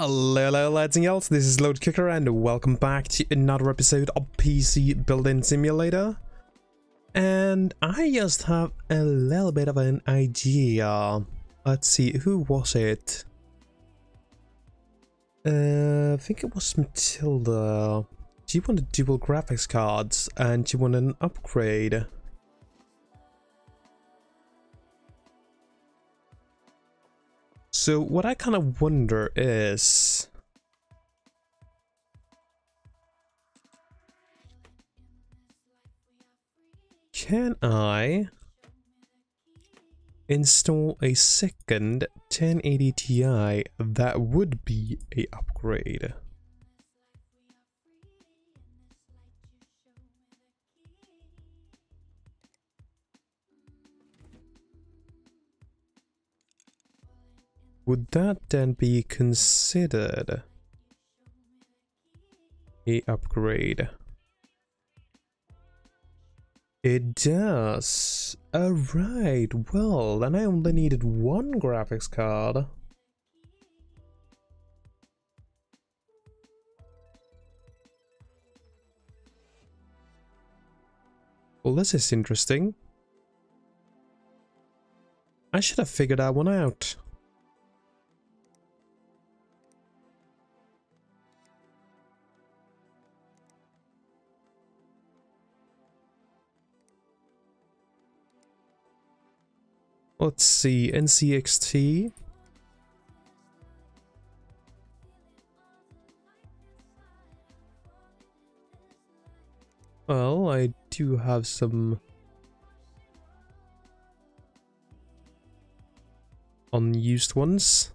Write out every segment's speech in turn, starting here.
Hello lads and girls, this is Lord Kicker and welcome back to another episode of PC Building Simulator. And I just have a little bit of an idea. Let's see, who was it? Uh, I think it was Matilda. She wanted dual graphics cards and she wanted an upgrade. So what I kind of wonder is... Can I install a second 1080 Ti that would be a upgrade? Would that then be considered a upgrade? It does. Alright, well, then I only needed one graphics card. Well, this is interesting. I should have figured that one out. Let's see, NZXT. Well, I do have some unused ones.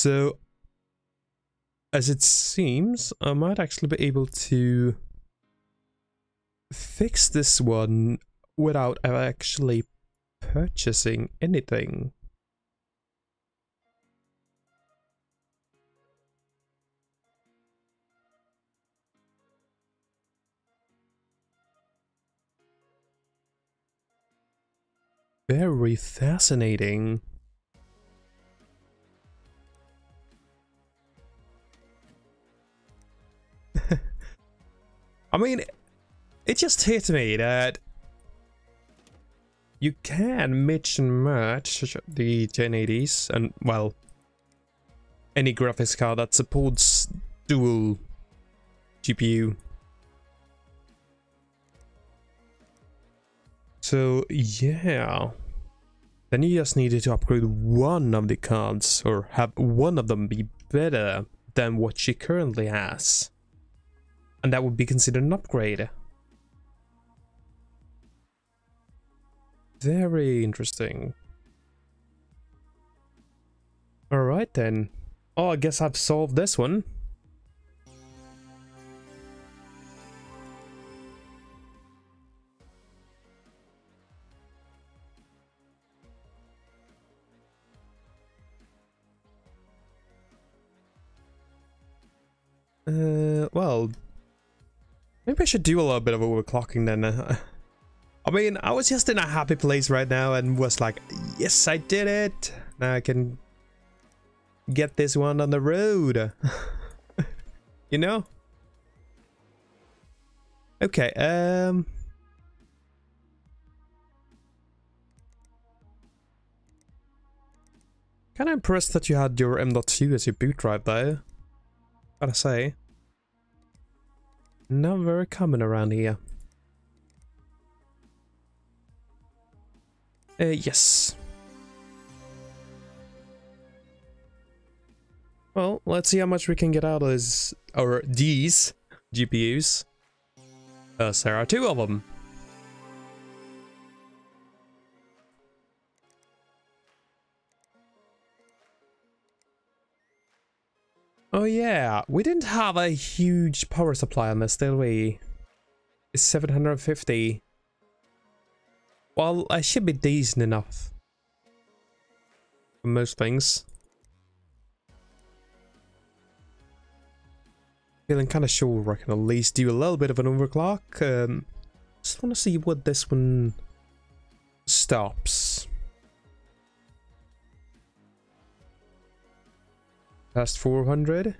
So, as it seems, I might actually be able to fix this one without ever actually purchasing anything. Very fascinating. I mean, it just hit me that you can mix and match the 1080s and, well, any graphics card that supports dual GPU. So, yeah. Then you just needed to upgrade one of the cards, or have one of them be better than what she currently has and that would be considered an upgrade. Very interesting. Alright then. Oh, I guess I've solved this one. Maybe I should do a little bit of overclocking then. I mean, I was just in a happy place right now and was like, yes, I did it. Now I can get this one on the road. you know? Okay, um... Kinda impressed that you had your M.2 as your boot drive though. Gotta say. Not very common around here. Uh, yes. Well, let's see how much we can get out of this, or these GPUs. Uh, there are two of them. Oh yeah, we didn't have a huge power supply on this, did we? It's 750. Well, I should be decent enough. For most things. Feeling kind of sure I can at least do a little bit of an overclock. Um, just want to see what this one stops. Past 400.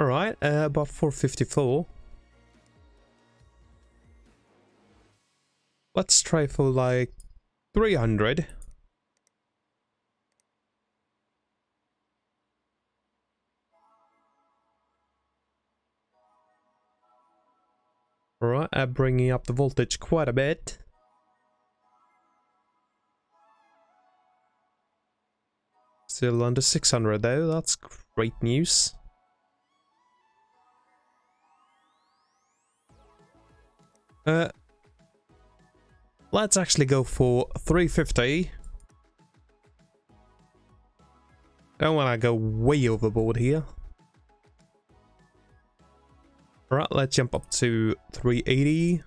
Alright, uh, about 454. Let's try for like 300. Alright, I'm bringing up the voltage quite a bit. Still under 600 though, that's great news. Uh, let's actually go for 350. Don't want to go way overboard here. Alright, let's jump up to 380.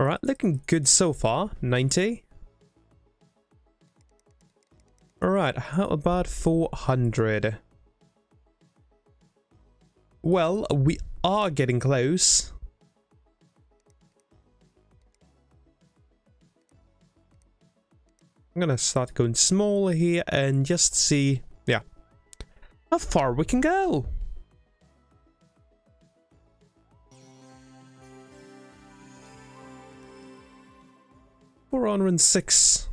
Alright, looking good so far. 90. Alright, how about 400? Well, we are getting close. I'm gonna start going smaller here and just see, yeah, how far we can go. Four hundred and six.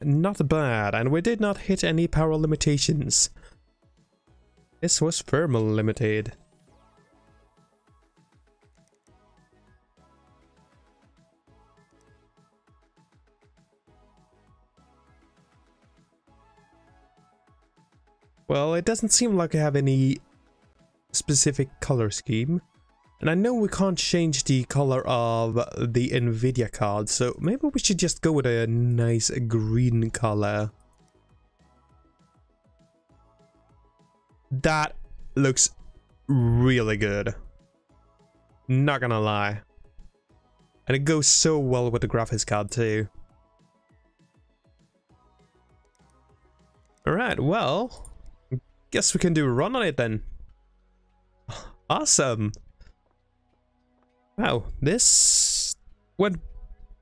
Not bad, and we did not hit any power limitations. This was thermal limited. Well, it doesn't seem like I have any specific color scheme. And I know we can't change the color of the Nvidia card, so maybe we should just go with a nice green color. That looks really good. Not gonna lie. And it goes so well with the graphics card too. Alright, well, guess we can do a run on it then. Awesome. Wow, this went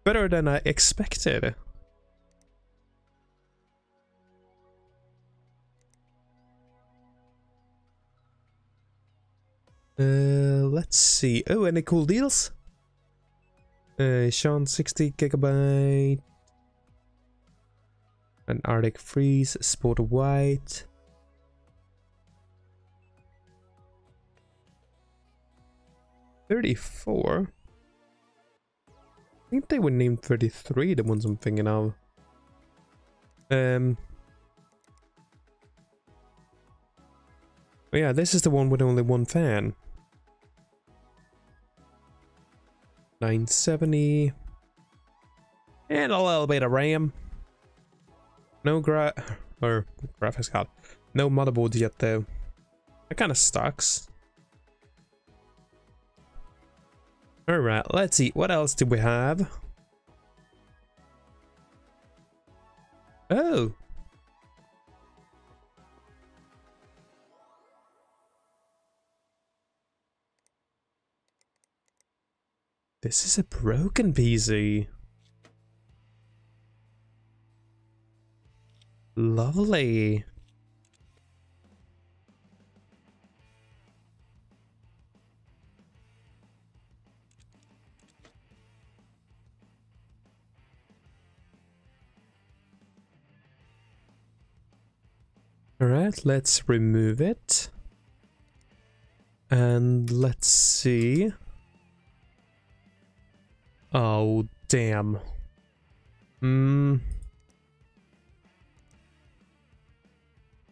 better than I expected. Uh, let's see. Oh, any cool deals? Uh, Sean, 60 gigabyte. An Arctic Freeze, Sport White. 34? I think they would name 33 the ones I'm thinking of. Um. Yeah, this is the one with only one fan. 970. And a little bit of RAM. No gra or graphics card. No motherboards yet though. That kind of sucks. Alright, let's see. What else do we have? Oh. This is a broken PC. Lovely. Alright, let's remove it. And let's see. Oh, damn. Hmm.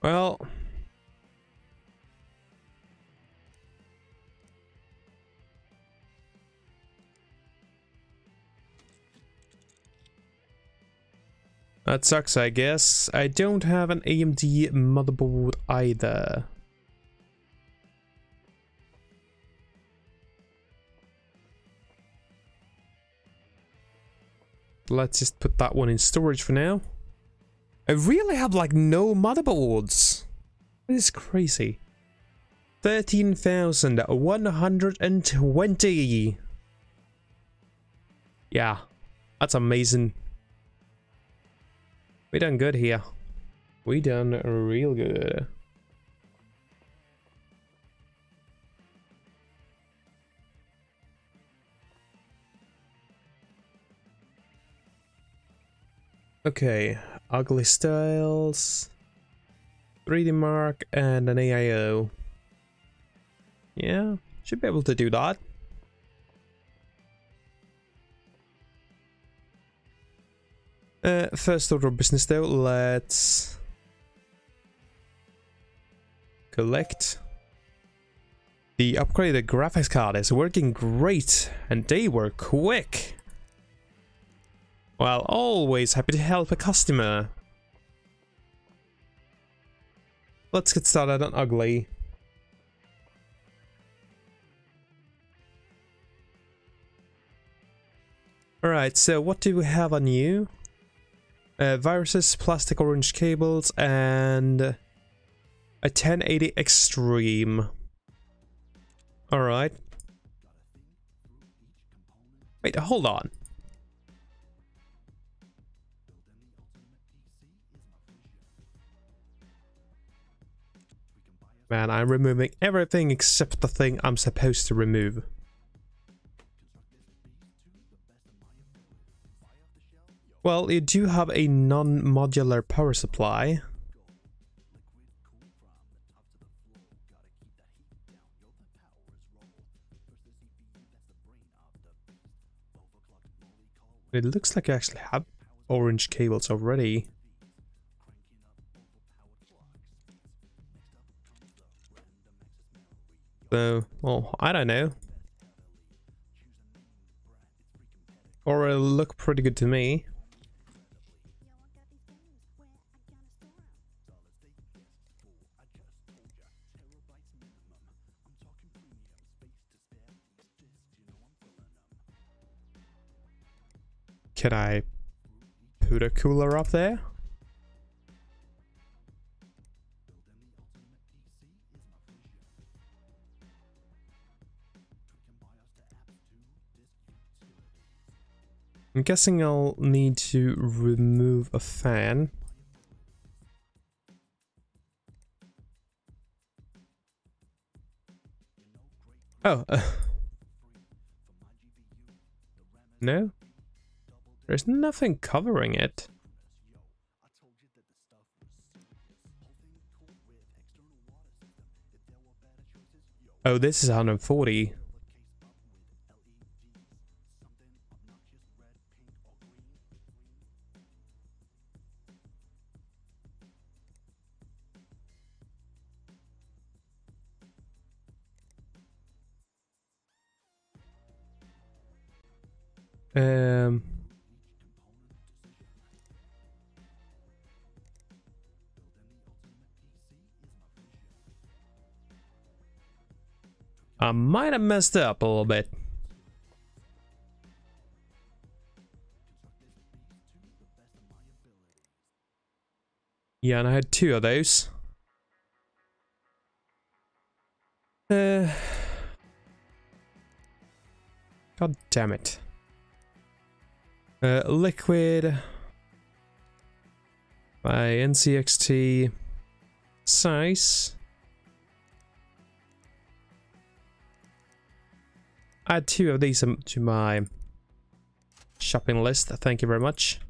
Well... That sucks, I guess. I don't have an AMD motherboard either. Let's just put that one in storage for now. I really have like no motherboards. This is crazy. 13,120. Yeah, that's amazing. We done good here. We done real good. Okay, ugly styles, 3DMark, and an AIO. Yeah, should be able to do that. Uh, first order of business though, let's collect. The upgraded graphics card is working great, and they were quick. Well, always happy to help a customer. Let's get started on ugly. Alright, so what do we have on you? Uh, viruses, plastic orange cables, and a 1080 Extreme. Alright. Wait, hold on. Man, I'm removing everything except the thing I'm supposed to remove. Well, you do have a non-modular power supply. It looks like I actually have orange cables already. So, well, I don't know. Or it'll look pretty good to me. Can I put a cooler up there? I'm guessing I'll need to remove a fan. Oh. Uh. No? There's nothing covering it. Oh, this is 140. Um. I might have messed up a little bit. Yeah, and I had two of those. Uh, God damn it. Uh, liquid by NZXT size. Add two of these to my shopping list. Thank you very much.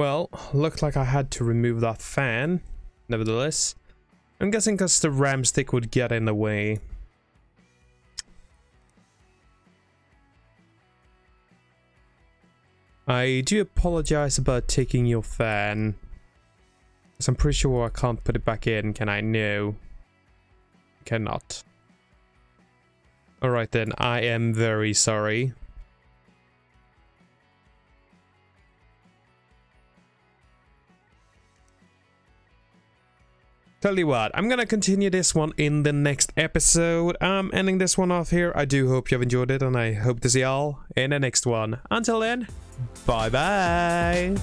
Well, looked like I had to remove that fan, nevertheless. I'm guessing because the RAM stick would get in the way. I do apologize about taking your fan. Because I'm pretty sure I can't put it back in, can I? No. Cannot. Alright then, I am very sorry. Tell you what, I'm gonna continue this one in the next episode. I'm ending this one off here. I do hope you've enjoyed it, and I hope to see y'all in the next one. Until then, bye bye.